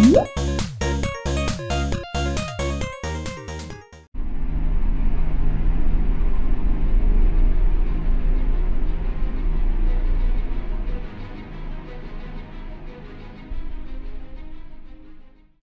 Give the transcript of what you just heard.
Música